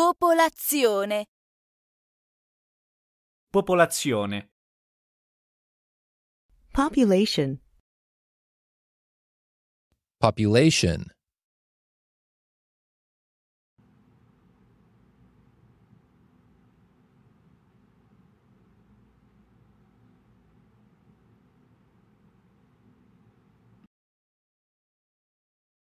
Popolazione. Popolazione. Population. Population.